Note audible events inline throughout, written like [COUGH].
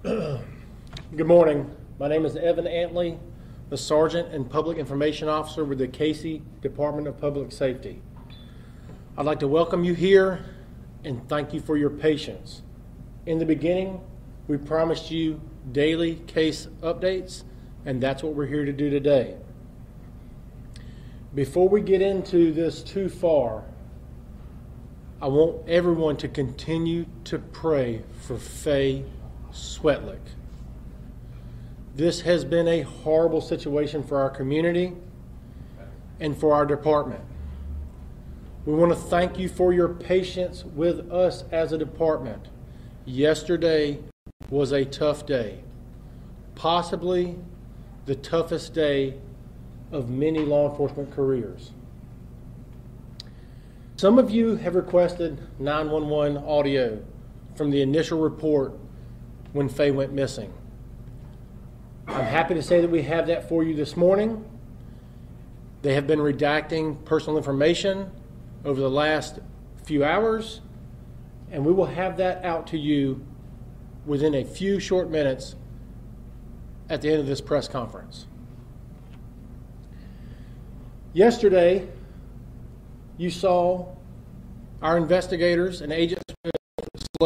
[CLEARS THROAT] Good morning. My name is Evan Antley, the Sergeant and Public Information Officer with the Cayce Department of Public Safety. I'd like to welcome you here and thank you for your patience. In the beginning, we promised you daily case updates, and that's what we're here to do today. Before we get into this too far, I want everyone to continue to pray for Faye Swetlik. This has been a horrible situation for our community and for our department. We want to thank you for your patience with us as a department. Yesterday was a tough day, possibly the toughest day of many law enforcement careers. Some of you have requested 911 audio from the initial report when Faye went missing. I'm happy to say that we have that for you this morning. They have been redacting personal information over the last few hours, and we will have that out to you within a few short minutes at the end of this press conference. Yesterday, you saw our investigators and agents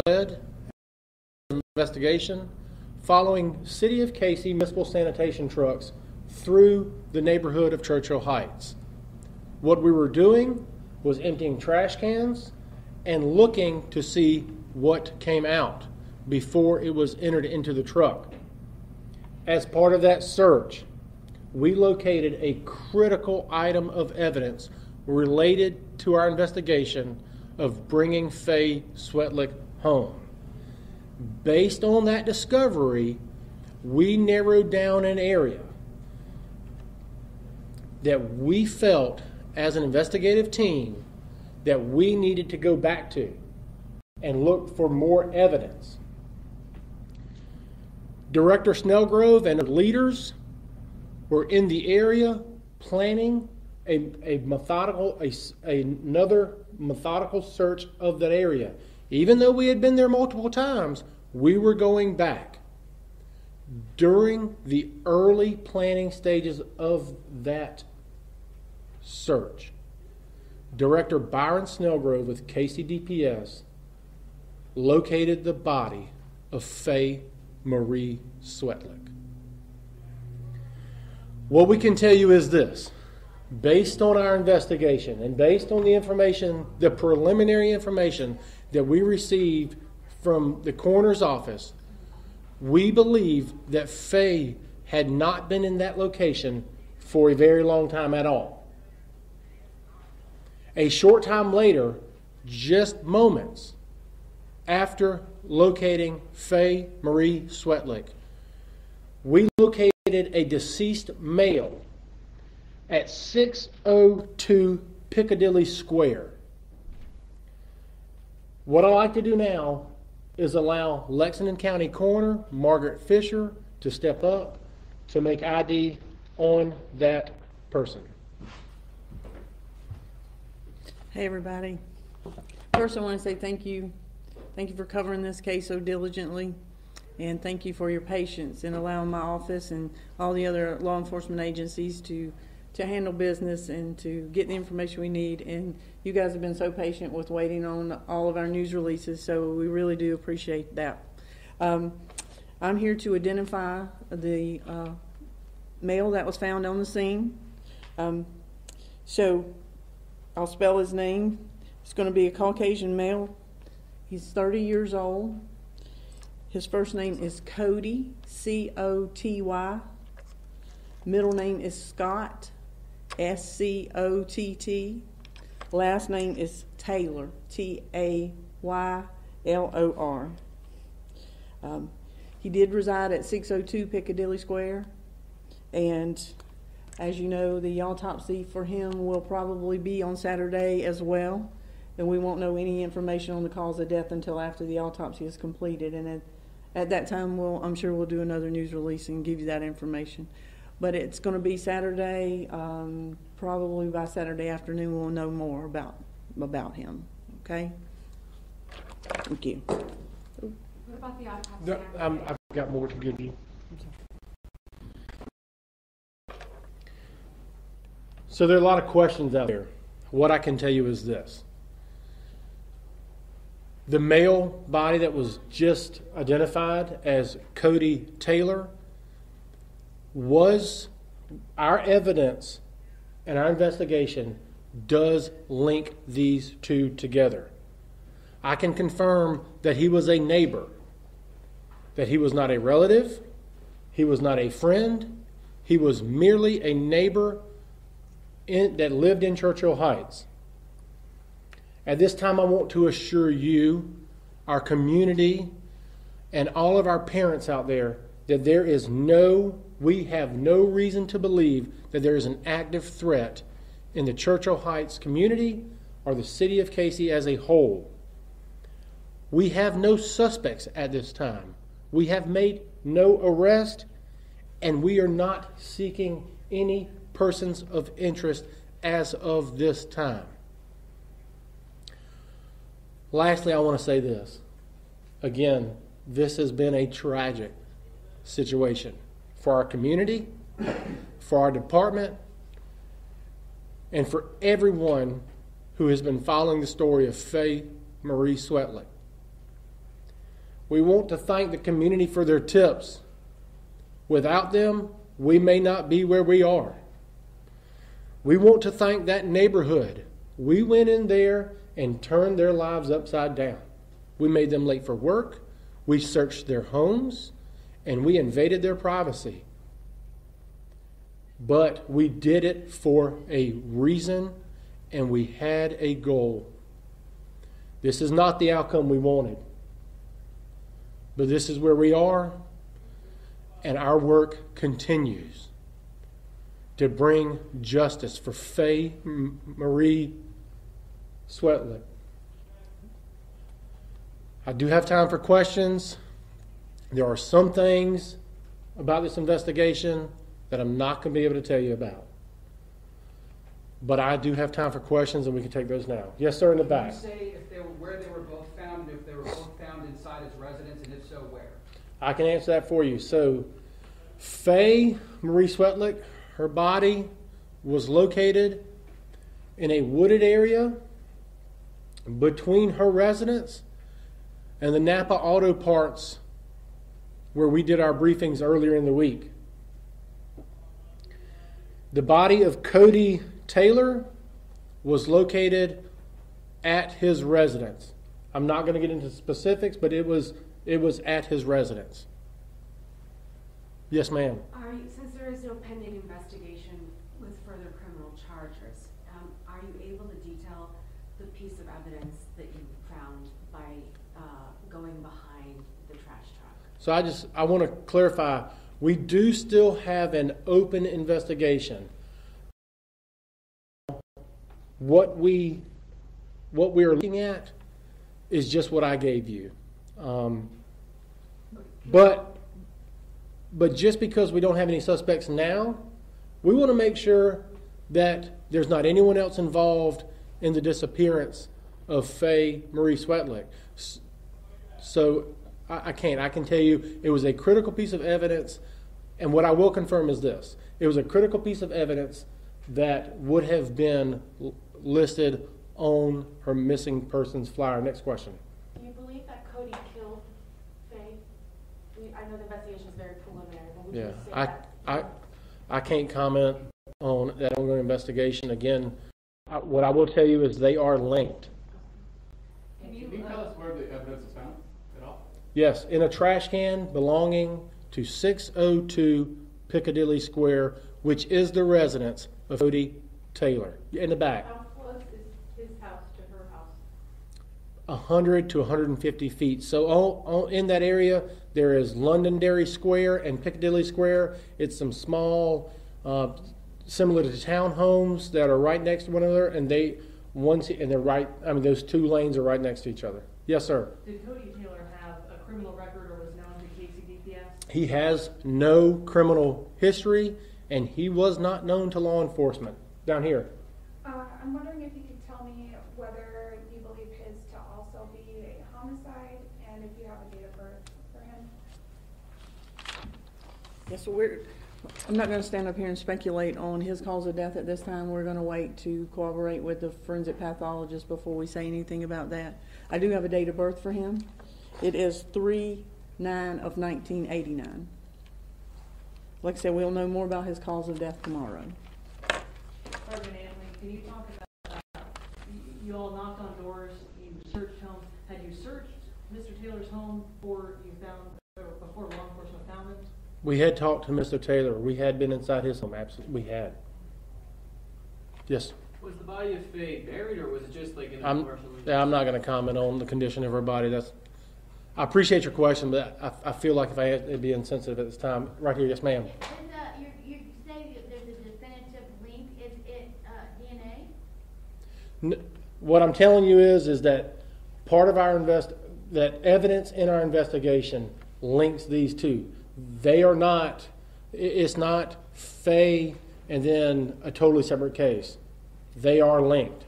led investigation following City of Cayce municipal sanitation trucks through the neighborhood of Churchill Heights. What we were doing was emptying trash cans and looking to see what came out before it was entered into the truck. As part of that search, we located a critical item of evidence related to our investigation of bringing Faye Swetlik home. Based on that discovery, we narrowed down an area that we felt as an investigative team that we needed to go back to and look for more evidence. Director Snellgrove and the leaders were in the area planning a, a methodical, a, another methodical search of that area. Even though we had been there multiple times, we were going back. During the early planning stages of that search, Director Byron Snellgrove with KCDPS located the body of Faye Marie Swetlik. What we can tell you is this based on our investigation and based on the information, the preliminary information that we received from the coroner's office, we believe that Faye had not been in that location for a very long time at all. A short time later, just moments after locating Faye Marie Swetlik, we located a deceased male at 602 Piccadilly Square. What I like to do now is allow Lexington County Coroner Margaret Fisher to step up to make ID on that person. Hey, everybody. First, I want to say thank you. Thank you for covering this case so diligently. And thank you for your patience in allowing my office and all the other law enforcement agencies to to handle business and to get the information we need. And you guys have been so patient with waiting on all of our news releases, so we really do appreciate that. Um, I'm here to identify the uh, male that was found on the scene. Um, so I'll spell his name. It's going to be a Caucasian male. He's 30 years old. His first name is Coty, C O T Y. Middle name is Scott, S C O T T. Last name is Taylor, T A Y L O R. Um, he did reside at 602 Piccadilly Square, and as you know, the autopsy for him will probably be on Saturday as well, and we won't know any information on the cause of death until after the autopsy is completed. And at, at that time, we'll, I'm sure we'll do another news release and give you that information. But it's going to be Saturday. Um, probably by Saturday afternoon, we'll know more about about him. Okay. Thank you. What about the autopsy? No, after? um, I got more to give you. So there are a lot of questions out there. What I can tell you is this. The male body that was just identified as Coty Taylor was our evidence and our investigation does link these two together. I can confirm that he was a neighbor, that he was not a relative, he was not a friend, he was merely a neighbor in, that lived in Churchill Heights. At this time, I want to assure you, our community, and all of our parents out there that there is no, we have no reason to believe that there is an active threat in the Churchill Heights community or the city of Cayce as a whole. We have no suspects at this time. We have made no arrest, and we are not seeking any persons of interest as of this time. Lastly, I want to say this. Again, this has been a tragic situation for our community, for our department, and for everyone who has been following the story of Faye Marie Swetlik. We want to thank the community for their tips. Without them, we may not be where we are. We want to thank that neighborhood. We went in there and turned their lives upside down. We made them late for work. We searched their homes and we invaded their privacy. But we did it for a reason and we had a goal. This is not the outcome we wanted, but this is where we are, and our work continues to bring justice for Faye Marie Swetlik. I do have time for questions. There are some things about this investigation that I'm not going to be able to tell you about. But I do have time for questions, and we can take those now. Yes, sir, in the Can back. you say if they were, where they were both found, and if they were both found inside his residence, and if so, where? I can answer that for you. So, Faye Marie Swetlik, her body was located in a wooded area between her residence and the Napa Auto Parts where we did our briefings earlier in the week. The body of Coty Taylor was located at his residence. I'm not going to get into specifics, but it was it was at his residence. Yes, ma'am. Are you, since there is no pending investigation with further criminal charges, um, are you able to detail the piece of evidence that you found by, uh, going behind? So I just I want to clarify. We do still have an open investigation. What we what we are looking at is just what I gave you. Um, but but just because we don't have any suspects now, we want to make sure that there's not anyone else involved in the disappearance of Faye Marie Swetlik. So I, I can't. I can tell you it was a critical piece of evidence, and what I will confirm is this: it was a critical piece of evidence that would have been l- listed on her missing persons flyer. Next question. Do you believe that Coty killed Faye? We- I know the investigation is very preliminary, but would Yeah, you say I, that? I, I can't comment on that ongoing investigation. Again, I- what I will tell you is they are linked. Can Can you, you uh, tell us where the evidence is found at all? Yes, in a trash can belonging to 602 Piccadilly Square, which is the residence of Coty Taylor. In the back, How close is his house to her house? 100 to 150 feet. So all, all in that area, there is Londonderry Square and Piccadilly Square. It's some small, uh, similar to townhomes that are right next to one another, and they once and they're right. I mean, those two lanes are right next to each other. Yes, sir. Did Coty Taylor have criminal record or was known to KCDPS? He has no criminal history, and he was not known to law enforcement. Down here. Uh, I'm wondering if you could tell me whether you believe his to also be a homicide and if you have a date of birth for him. Yes, so we're, I'm not gonna stand up here and speculate on his cause of death at this time. We're gonna wait to cooperate with the forensic pathologist before we say anything about that. I do have a date of birth for him. It is three nine of nineteen eighty-nine. Like I said, we'll know more about his cause of death tomorrow. Sergeant Anthony, can you talk about, uh, you, you all knocked on doors, you searched homes. Had you searched Mr. Taylor's home before you found, or before law enforcement found him? We had talked to Mr. Taylor. We had been inside his home. Absolutely, we had. Yes. Was the body of Faye buried, or was it just like in a I'm, yeah, I'm not going to comment on the condition of her body. That's, I appreciate your question, but I, I feel like if I, it'd be insensitive at this time. Right here, yes, ma'am. Is, uh, you, you say that there's a definitive link, is it, uh, DNA? N- What I'm telling you is, is that part of our invest, that evidence in our investigation links these two. They are not, it's not Faye and then a totally separate case. They are linked.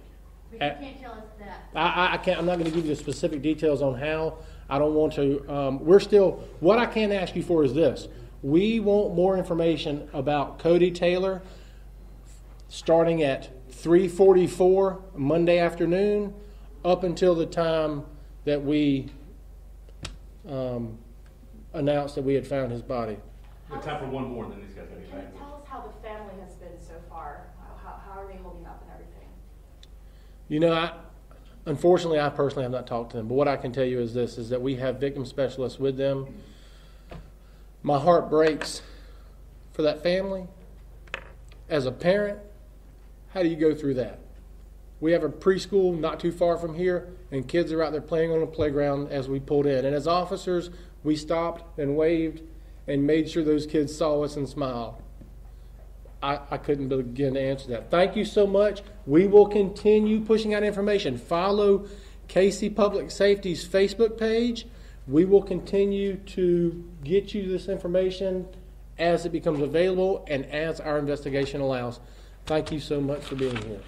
But you can't tell us that. I, I- I can't, I'm not gonna give you the specific details on how. I don't want to, um, we're still, what I can ask you for is this. We want more information about Coty Taylor starting at three forty-four Monday afternoon up until the time that we, um, announced that we had found his body. We have time for one more, and then these guys gotta Can you tell us how the family has been so far? How, how, how are they holding up and everything? You know, I, unfortunately, I personally have not talked to them, but what I can tell you is this, is that we have victim specialists with them. My heart breaks for that family. As a parent, how do you go through that? We have a preschool not too far from here, and kids are out there playing on the playground as we pulled in. And as officers, we stopped and waved and made sure those kids saw us and smiled. I, I couldn't begin to answer that. Thank you so much. We will continue pushing out information. Follow Cayce Public Safety's Facebook page. We will continue to get you this information as it becomes available and as our investigation allows. Thank you so much for being here.